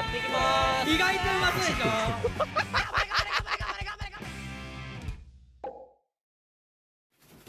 やっていきます。意外とうまそうでしょ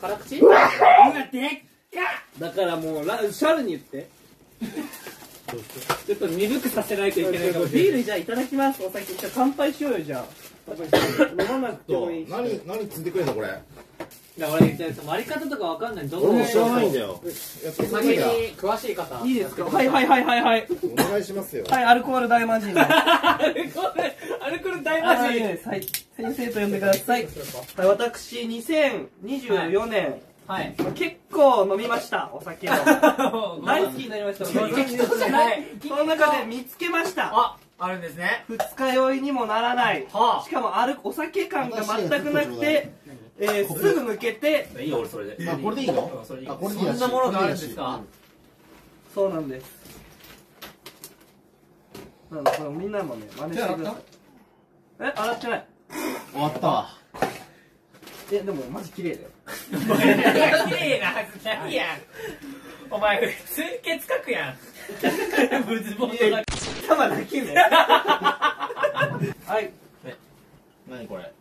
辛口？うわでっかだからもうラシャルに言って。ちょっと鈍くさせないといけないからビールじゃあいただきます。お酒。じゃあ乾杯しようよじゃあ。飲まなくてもいいし。何何ついてくれんのこれ？いや俺じゃあ割り方とかわかんない。ど俺も知らないんだよ。先に詳しい方。いいですか？はいはいはいはいはい。お願いしますよ。はいアルコール大魔神。のアルコールアルコール大魔神。はい先生と呼んでください。はい私2024年。はい。結構飲みましたお酒を。大好きになりました。激突じゃない。その中で見つけました。ああるんですね。二日酔いにもならない。はしかもあるお酒感が全くなくて、えー、すぐ抜けて。いいよ俺それで。あこれでいいの？うんそれいい。あこれでいいそんなものがあるんですか？そうなんです。なんだこれみんなもね真似してください。え洗ってない。終わった。わえでもマジ綺麗だよ。綺麗なはずないやん。お前普通にケツかくやん。ブズボンとか頭だけね。はい。何これ？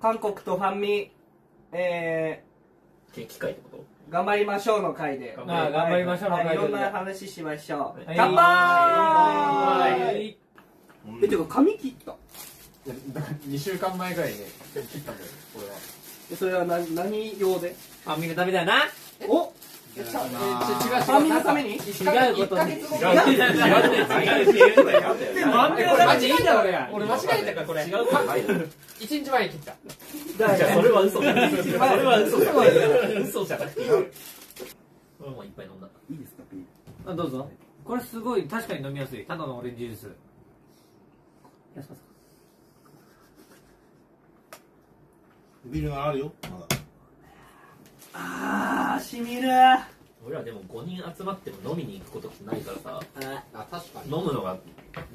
韓国とファえ機械ってこー、頑張りましょうの回で。頑張り頑張りましょうの回で。はい。いろんな話しましょう、はい。乾杯！はい。えてか髪切った？2週間前ぐらいに切ったんだよ俺は。えそれは何何用で？あみんなダメだよな。お？え違う違う。ファンミのために違うことに。違う違う違う違う違うなんでだっていいんだ。俺俺間違えたからこれ。違うか1日前に切った。だじゃあそれは嘘。だそれは嘘だ嘘じゃなくて。いい俺もいっぱい飲んだいいですかあどうぞ。これすごい確かに飲みやすい。ただのオレンジジュース。ビールがあるよ。まだ。あーしみる。俺らでも5人集まっても飲みに行くことってないからさ。あ確かに。飲むのが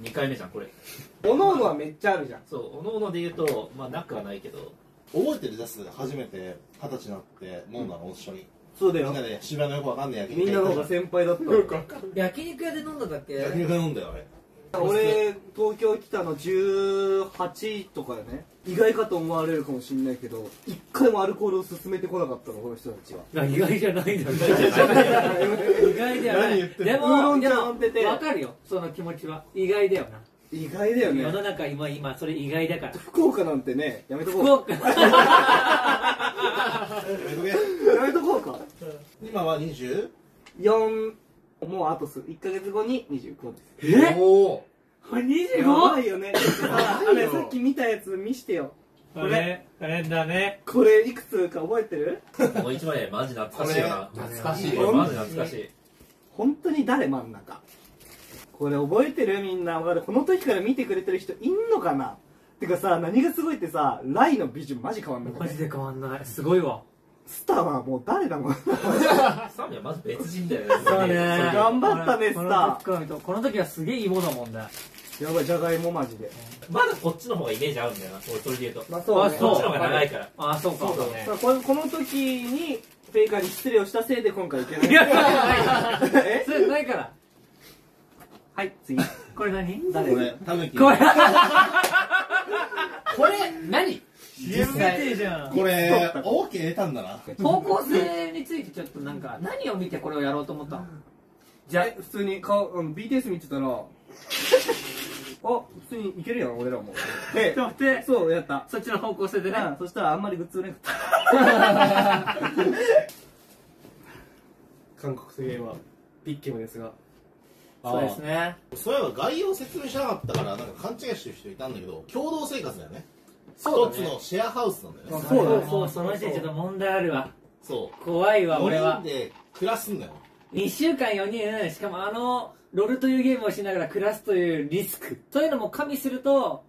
2回目じゃんこれ。おのおのはめっちゃあるじゃん。そうおのおので言うとまあなくはないけど覚えてるです初めて二十歳になって飲んだの一緒に。そうだよ。みんなで渋谷のよくわかんない焼肉みんなの方が先輩だった焼肉屋で飲んだだっけ？焼肉飲んだよあれ。俺東京来たの18とかよね。意外かと思われるかもしれないけど一回もアルコールを勧めてこなかったのこの人たちは。意外じゃないんだ意外じゃない。何言ってんの？でウーロもでン茶飲んでて。も分かるよ。その気持ちは。意外だよな意外だよね。世の中今今それ意外だから。福岡なんてねやめとこう。福岡。やめとこうか。今は 20? 4もうあとす1ヶ月後に25です。え？おおこれや 25? ばいよね。ああれさっき見たやつ見してよ。これカレンダーね。これいくつか覚えてる？この1枚マジ懐かしいよな。懐かしい。これマジ懐かしい。本当に誰真ん中？これ覚えてるみんな。この時から見てくれてる人いんのかな？てかさ何がすごいってさライの美女マジ変わんなくてマジで変わんない。すごいわ。スターはもう誰だもん。サミはまず別人だよね。そうね。頑張ったねこのスタ時から見たこの時はすげえ芋だもんだやばいじゃがいもマジで。まだこっちの方がイメージあるんだよな俺それで言うと。まあそうね。こっちの方が長いから。あそうか。そうだね。これこの時にフェイカーに失礼をしたせいで今回いけない。いやないえ？それないから はい次。これ何？誰？これタヌキ。これ。これ何？実際じゃん。これ OK 得たんだな。方向性についてちょっとなんか 何を見てこれをやろうと思ったの？じゃあ普通に顔、うん、BTS 見てたらあ普通にいけるやん俺らも。でちょっと待って。そうやった。そっちの方向性でね。うんそしたらあんまりグッズ売れなかった。韓国といえばビッケムですがそうですね。そういえば概要説明しなかったからなんか勘違いしてる人いたんだけど共同生活だよね。そうだね。一つのシェアハウスなんだよね。そうだねもう。その時点でちょっと問題あるわ。そう。怖いわ俺4は人で暮らすんだよ。2週間4人。しかもあのロールというゲームをしながら暮らすというリスク。というのも加味すると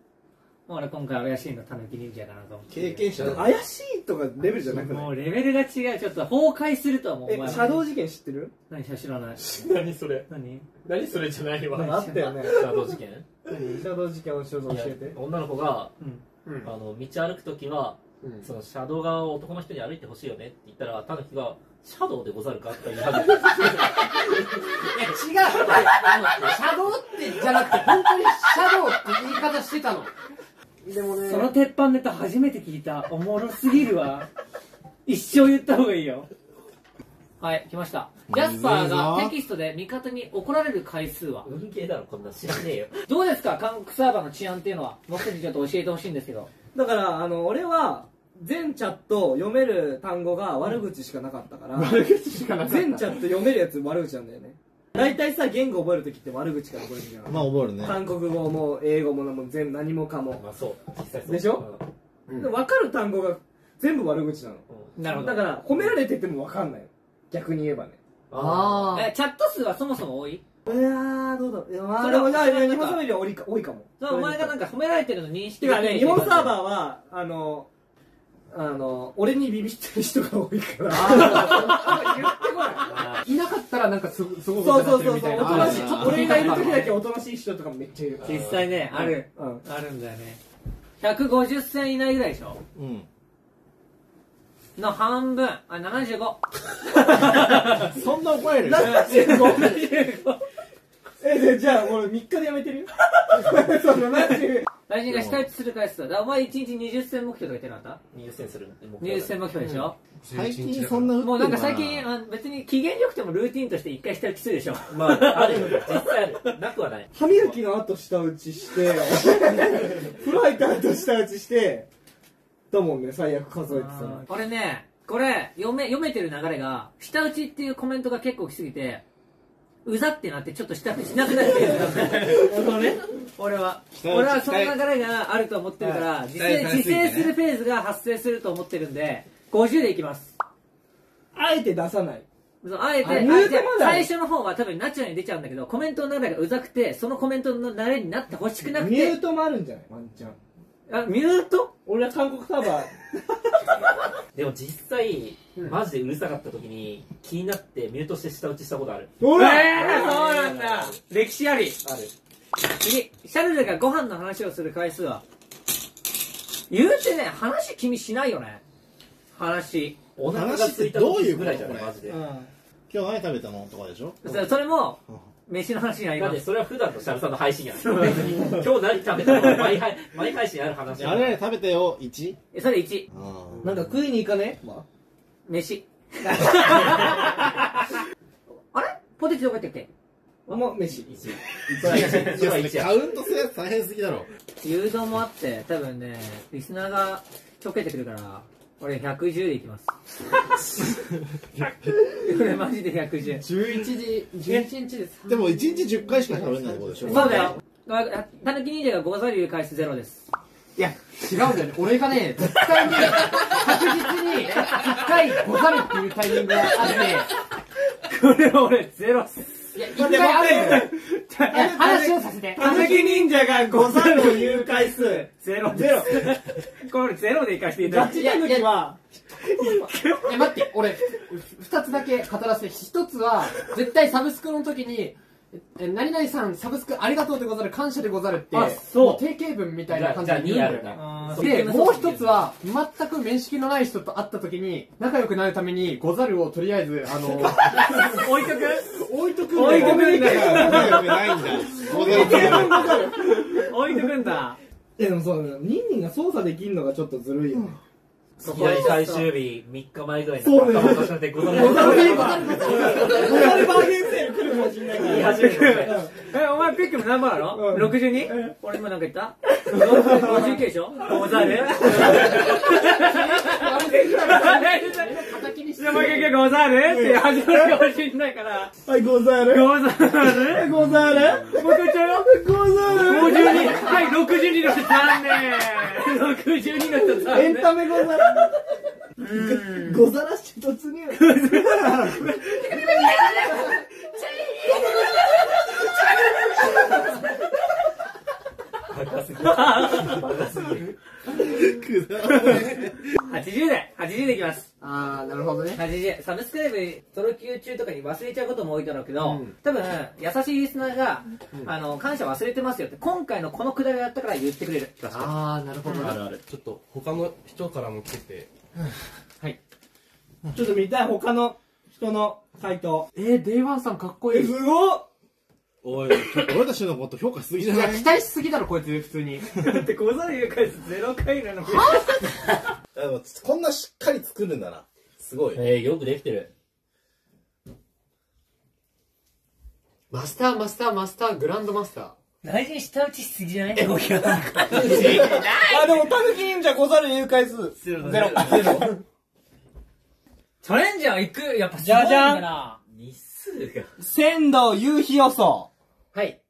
俺今回怪しいのたぬき忍者かなと思って。経験者だ。怪しいとかレベルじゃなくもない？うレベルが違う。ちょっと崩壊するとはもう。えお前シャドウ事件知ってる？何？知らない。何それ？何？何それじゃないわ。なんかあったよね。シャドウ事件？何？シャドウ事件をちょっと教えて。女の子があの道歩く時はうん。その車道側を男の人に歩いてほしいよねって言ったらタヌキが「シャドウでござるか?」って言い始めた。いや違うあのシャドウってじゃなくて本当にシって言い方してたの。でもねその鉄板ネタ初めて聞いた。おもろすぎるわ。一生言った方がいいよ。はい来ました。ジャスパーがテキストで味方に怒られる回数は？文系だろこんなん知らねえよ。どうですか？韓国サーバーの治安っていうのは？僕にちょっと教えてほしいんですけど。だからあの俺は全チャット読める単語が悪口しかなかったから、悪口しかなかった。全チャット読めるやつ悪口なんだよね大体さ言語覚えるときって悪口から覚えるじゃん、まあ覚えるね。韓国語も英語ももう全何もかも。まあそう。実際そう。でしょ？うん。で分かる単語が全部悪口なの。なるほど。だから褒められてても分かんない。逆に言えばね。あえチャット数はそもそも多い？いやーどうだろう。いやまそれはあでも日本サーバーよりは多いか多いかも。そうお前がなんか褒められてるの認識てかね日本サーバーーはあのあの俺にビビってる人が多いから。あ。言ってこい。いなかったらなんかすすごいそうそうそうそう。おとなしい。俺がいる時だけおとなしい人とかもめっちゃいる実際ねある。うん。あるんだよね。150銭以内ぐらいでしょ。うん。の半分。あ75 そんな怒られる？えでじゃあ俺3日でやめてる？よ その70大臣が下打ちする回数はだ。お前1日20銭目標とか言ってなかっ入選するた20銭目標でしょ、最近そん。な打ってるもうなんか最近あ別に機嫌良くてもルーティンとして1回下打ちするでしょ？まあある実際ある。なくはない。歯磨きの後下打ちして 風呂入った後下打ちしてだもんね。最悪数えてたら。俺ねこれ読め読めてる流れが下打ちっていうコメントが結構来すぎてうざってなってちょっと下しなくなってる。俺は下打ち俺はその流れがあると思ってるから自制自制するフェーズが発生すると思ってるんで50でいきます。あえて出さない。あえて最初の方は多分ナチュラルに出ちゃうんだけどコメントの流れがうざくてそのコメントの流れになってほしくなくて。ミュートもあるんじゃない？ワンチャンあミュート？俺は韓国サーバ。ー でも実際マジでうるさかった時に気になってミュートして下打ちしたことある。ほえー、そうなんだ。歴史あり。ある。次シャルルがご飯の話をする回数は？言うてね話君しないよね。話。お腹が空いた時ぐらいじゃない？話マジで。今日何食べたの？とかでしょ？そそれも飯の話になります。だってそれは普段のシャルさんの配信やん。今日何食べたの？毎配毎配信ある話あれ食べてよ。1? えそれ1あなんか食いに行かね？ま飯。あれ？ポテチどこやったっけ？あもう飯。一。いやそれカウントするやつ大変すぎだろ。誘導もあって多分ねリスナーがちょけてくるから俺110でいきます。俺マジで110 11時、11日です。でも1日10回しか食べないってことでしょ？そうだよ。たぬき忍者が5ザリュー回数ゼロです。いや、違うんだよね。俺がね、絶対に、確実に、1回ござるっていうタイミングがあって、これ俺ゼロっすいや、一回あ。い。や話をさせて。たぬき忍者がござるを言う回数。ゼロゼロ。これゼロでいかしていただいて。ガチたぬきは。え、待って、俺、ふ二つだけ語らせて、一つは、絶対サブスクの時に、え、何々さん、サブスクありがとうでござる、感謝でござるって、あそう。も定型文みたいな感じで言うんだよ。ね。あーで、もう一つは、全く面識のない人と会った時に、仲良くなるために、ござるをとりあえず、あの、置いとく？置いとく置いとくんだ仲良くないんだ。置いとくんだ。えでもそうニンニンが操作できるのがちょっとずるいよね。左最終日3日前ぐらいにそう頭を出してござるござるバーゲンもしんないから言い始めてえお前ピックも何番なの、うん。62? 俺今なんか言った？59でしょ？う一回ござる？って始まるかもしんないから。はいござる。ござる？ござるもう一回言っちゃう？よござる。52はい62の人残念。62の人残念。エンタメござるうん。ござらし突入バカすぎ。るバカすぎ。る80で80でいきますあー、なるほどね。80サブスクライブソロ級中とかに忘れちゃうことも多いだろうけど、うん多分優しいリスナーが、あの感謝忘れてますよって今回のこのくだりをやったから言ってくれるあー、なるほどね。あるあるちょっと他の人からも来ててちょっと見たい他の人の回答えー、デイワンさんかっこいい。えすごっおい、ちょっと俺たちのこと評価しすぎじゃい？や、ない期待しすぎだろ、こいつ、普通に。だって小猿誘拐数ゼロ回なの でもこんなしっかり作るんだな。すごい。えー、よくできてる。マスター、マスター、マスター、グランドマスター。大事に舌打ちしすぎじゃない？動きがあ、でも、たぬき忍者小猿誘拐数。ゼロゼロ。チャレンジャー行くやっぱすごいんじゃじゃんだな日数が。仙道夕日予想。はい。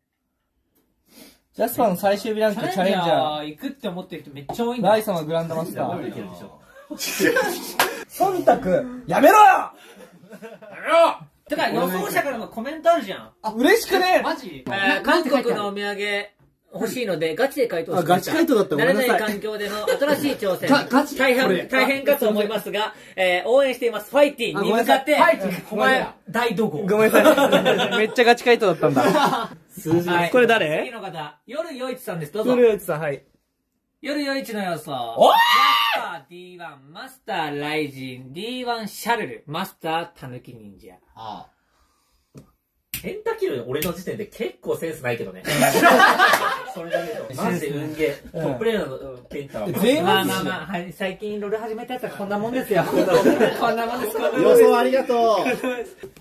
ジャスパーの最終日ランチクチャレンジャー。ー行くって思ってる人めっちゃ多いんだライ様グランドマスター。できるでしょ。忖度、やめろよてか予想者からのコメントあるじゃんあ、嬉しくねマジ？えー韓国のお土産欲しいのでガチで回答してあガチ回答だったごめんなさい。慣れない環境での新しい挑戦。ガガチ？大これ。変大変かと思いますが、えー応援しています。ファイティーに向かってあごめんなさい。ファイティーお前大どこごめんなさい。めっちゃガチ回答だったんだ。数 字はい。これ誰？次の方夜よいちさんです。どうぞ。それよいちさん、はい。夜よいちの予想おー！ジャスパー D1 マスターライジン D1 シャルル。マスターたぬき忍者。あペンタキル俺の時点で結構センスないけどね。それだけと。マジで運ゲー。トップレーナーのうんペンタは。全員まあまあまあ、はい、最近ロール始めたやつはこんなもんですよこんなもんですこんなもんです予想ありがと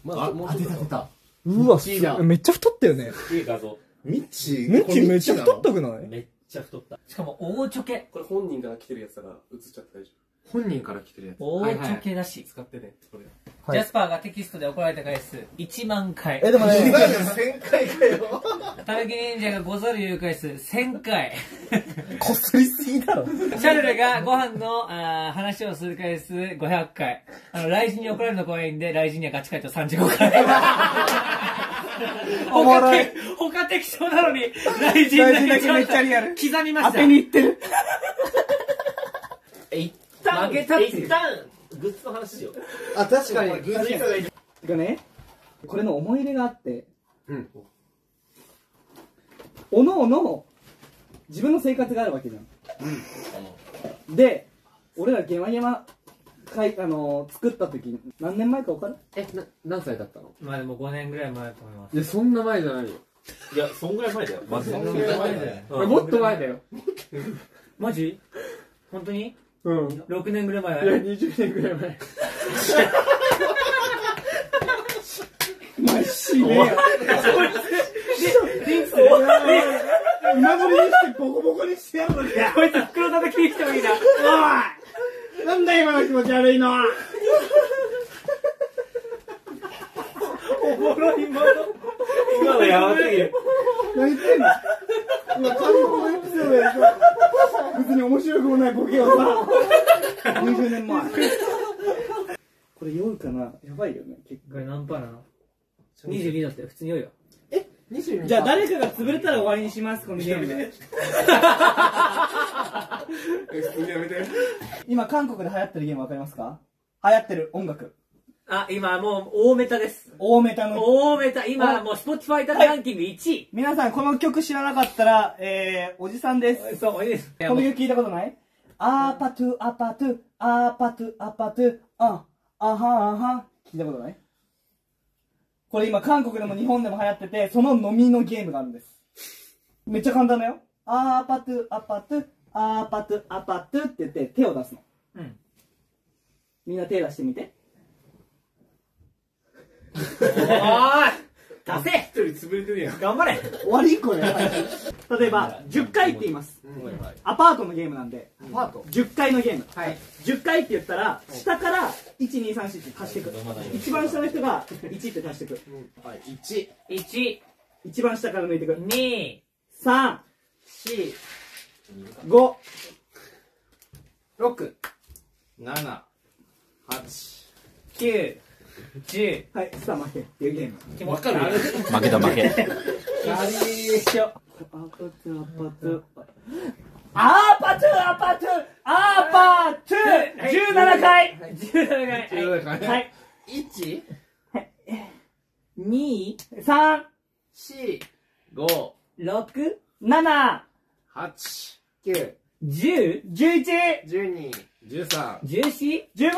う。あ、もう出た出た。うわ、いいじゃんめっちゃ太ったよね。いい画像。ミッチめっちゃめっちゃ太ったくくない？めっちゃ太った。しかも大チョケこれ本人から来てるやつだから映っちゃって大丈本人から来てるやつ。大チはいはいョケだし、夫使ってねはい。ジャスパーがテキストで怒られた回数1万回。え、でもね、1000回かよ。たぬき忍者がござる誘拐数1000回。こすりすぎだろ。シャルルがご飯のあー話をする回数500回。あの雷神に怒られるの怖いんで雷神にはガチ回答35回。おもろい。他他適当なのに雷神だけめっちゃリアル。刻みました。当てにいってる。え、一旦、負けたっていう。一旦、グッズの話しよう。あ、確かに。確かにグッズいただいててかね、これの思い入れがあって、うん。おのおの、自分の生活があるわけじゃん。で、俺らゲマゲマ、かい、あのー作った時、何年前か分かる？え、な、何歳だったの？まあでも5年ぐらい前だと思いますいや、そんな前じゃないよ。いや、そんぐらい前だよ。マジで。そんぐらい前だよこれもっと前だよ。マジ？本当に？うん。6年ぐらい前いや、20年ぐらい前。まあ、しねえよ。今頃にしてボコボコにしてやるのに。こいつ袋叩きに来てもいいなおいなんだ今の気持ち悪いのはおもろいもの今のやばすぎる。何言ってんの？今、韓国エでしょ別に面白くもないボケをさ、20年前。これ酔うかな？やばいよね、結これ何パーなの ?22 だったよ普通に酔うよ22構。じゃあ誰かが潰れたら終わりにします、このゲームで。え普通にやめて今、韓国で流行ってるゲームわかりますか？流行ってる音楽。あ今もう大メタです大メタの。大メタ今もう Spotify ランキング1位皆さん、この曲知らなかったら、えー、おじさんです。そういいですこの曲聞いたことない？アーパトゥアパトゥ、アーパトゥアパトゥ、あ、あはあは。聞いたことない？これ今韓国でも日本でも流行ってて、その飲みのゲームがあるんです。めっちゃ簡単だよ。아파트 아파트、アーパトゥアパトゥって言って手を出すの。うんみんな手出してみて。おーい出せ一人潰れてるやん頑張れ終わりこれ。例えば、10回って言います。アパートのゲームなんで、パート10回のゲーム。はい。10回って言ったら、下から1、2、3、4って足していく。一番下の人が1って足していく。はい、1。1一番下から抜いていく。2 3、4 5、6。7。8。9 10はい、さあ負け。っていうゲーム。わかる負けた負け。やりーしょ。아파트 아파트。아파트 아파트 아파트 !17 回。17回。17回。はい。1、2 3、4、5 6 7、8 9、10 11、12、13、14? 15!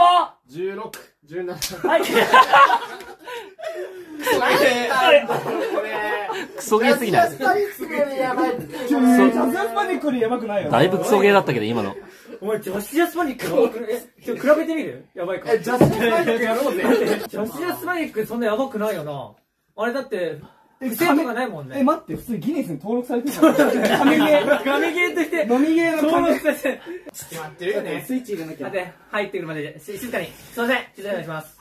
16、17。はい。クソゲーすぎない？ジャスパニックよりやばい。ジャズアスパニックよりやばくないよ。だいぶクソゲーだったけど、今の。お前、女子ジャスパニック比べてみる？やばいか。え、ジャスパニックやろうぜ。女子ジャスパニックそんなやばくないよな。あれだって、不正とかないもんえ、ね。待って、普通にギネスに登録されてるから。神ゲー。神ゲーとして、飲みゲーの登神録させて。決まってるよね。スイッチ入れなきゃ。待って、入ってくるまで静かに。すいません、静かにお願いします。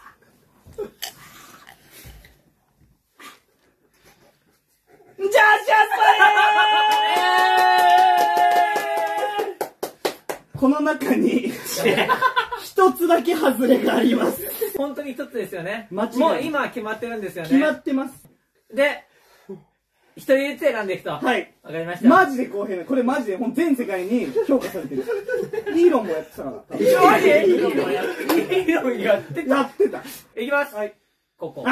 ジャスジャスこの中に、一つだけ外れがあります。本当に一つですよね。間違いないもう今決まってるんですよね。決まってます。で、一人ずつ選んでいくと。わはい。かりました。マジで公平な。これマジで、ほん全世界に評価されてる。イーロンもやってたから。マジで？いいのやってやってた。いきます。はい。ここ。あ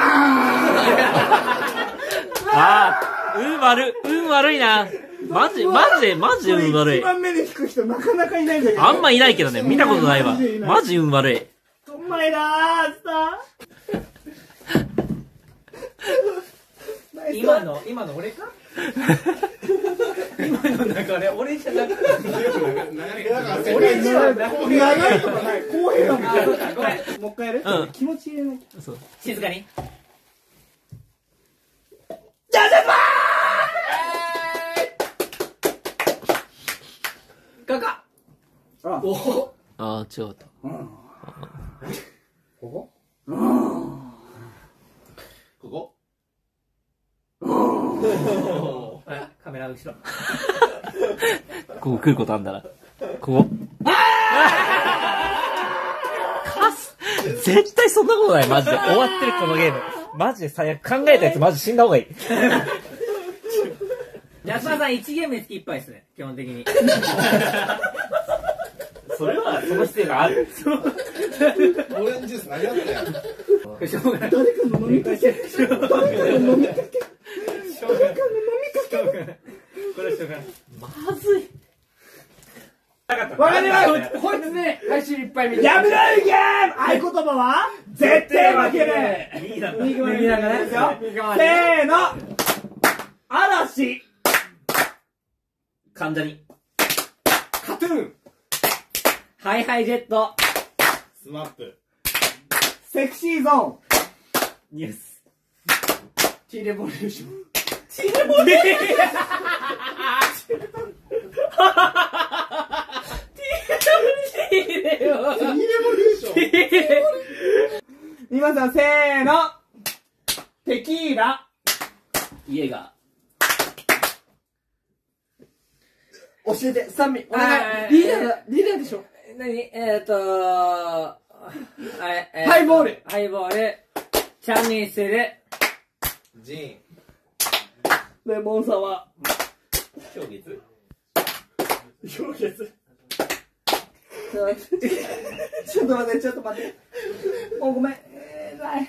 あ、運悪い、運悪いな。マジ、マジで、マジで運悪い一。番目で引く人なかなかいないんだけど。あんまいないけどね、見たことないわマジ運悪い。お前だーさ今の、今の俺か？今の流れ、俺じゃなくて。俺じゃなくて。長いとかない。公平だもん。あ、そうか、ごめん。もう一回やる、うん気持ち入れない。静かに。ガガあああ、違うと。ここ？後ろ。ここ来ることあんだな。ここ。カス絶対そんなことない、マジで。終わってる、このゲーム。マジで最悪。考えたやつマジ死んだ方がいい。安田さん1ゲームにつき1杯ですね、基本的に。それは、その姿勢がある。オレンジジュース何やったやん。誰かの飲み会し。誰かの飲み会しょうがない。しょうがない。これはしょうがない。まずい。わかりましたこいつね、来週いっぱい見て。やめないゲーム合言葉は絶対負ける右なん右側右なんだねですよ右側せーの嵐患者に。カトゥーン。ハイハイジェット。スマップ。セクシーゾーンニュース。ティーレボリューション。さんせーの。テキーラ。家が。教えて、サミ、おは願い。い。リーダーだ、リーダーでしょ。何？えっ、ー、とはい、えーハイボール。ハイボール。チャミスル。ジン。レモンサワ今日月ー氷結。ちょっと待ってちょっと待って。もうごめんえーない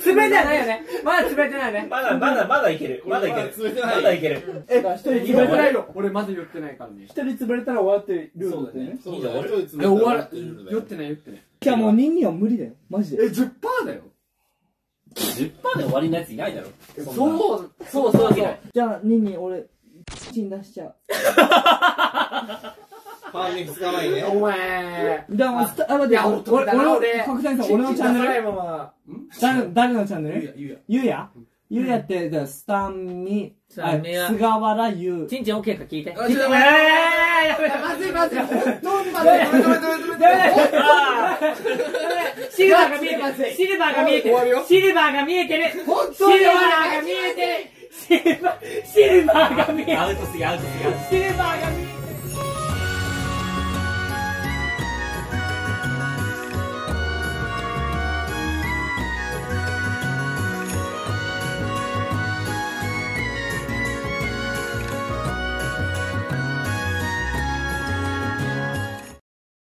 潰れてはないよね。まだ潰れてないね。まだ、まだ、まだいける。まだいける。まだ潰れてないまだいける。え一人言潰れたらわれないよ。俺まだ言ってないからね。一人潰れたら終わってルールだねそうだよ。一人え、終わる。る酔ってない酔ってない。じゃあもう人間は無理だよマジえ、で10%だよ。10%で終わりのやついないだろ。そう、そうそうそう。じゃあニンニン俺チン出しちゃう ファンに2日前にね。お前。じゃあもうスタあ待って俺俺俺角谷さん俺のチャンネル？まま。誰誰のチャンネル？ゆうや。ゆうや。ゆうや？ってじゃあスタンミ菅原ゆうちんちん OK か聞いて。あちょっといやいやいやいやまずいまずい、本当にまダメシルバーが見えてるシルバーが見えてるシルバーが見えてる。シルバーが見えてる。シルバーシルバーが見えてる。アウトすぎ、アウトすぎ、アウトすぎ。シルバーが見えてる